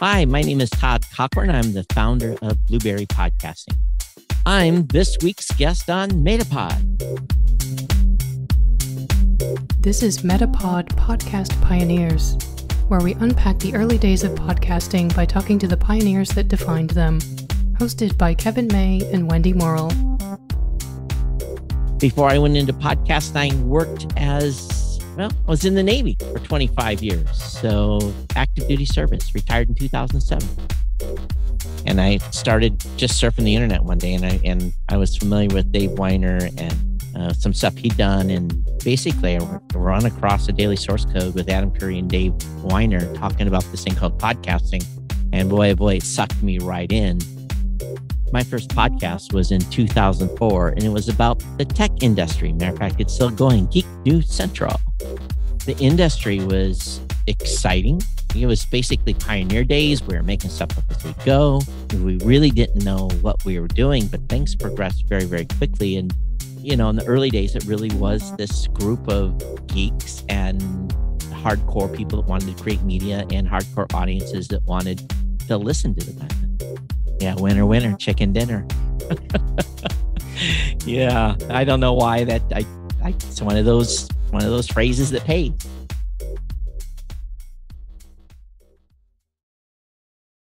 Hi, my name is Todd Cochrane. I'm the founder of Blubrry Podcasting. I'm this week's guest on Metapod. This is Metapod Podcast Pioneers, where we unpack the early days of podcasting by talking to the pioneers that defined them. Hosted by Kevin May and Wendy Morrill. Before I went into podcasting, I worked as, well, I was in the Navy for 25 years. So active duty service, retired in 2007. And I started just surfing the internet one day and I, and I was familiar with Dave Winer and uh, some stuff he'd done. And basically, I run across a daily source code with Adam Curry and Dave Winer talking about this thing called podcasting. And boy, boy, it sucked me right in. My first podcast was in 2004, and it was about the tech industry. Matter of fact, it's still going, Geek News Central. The industry was exciting. It was basically pioneer days. We were making stuff up as we go. We really didn't know what we were doing, but things progressed very, very quickly. And, you know, in the early days, it really was this group of geeks and hardcore people that wanted to create media and hardcore audiences that wanted to listen to the content. Yeah, winner, winner, chicken dinner. yeah, I don't know why that I, I it's one of those one of those phrases that pays.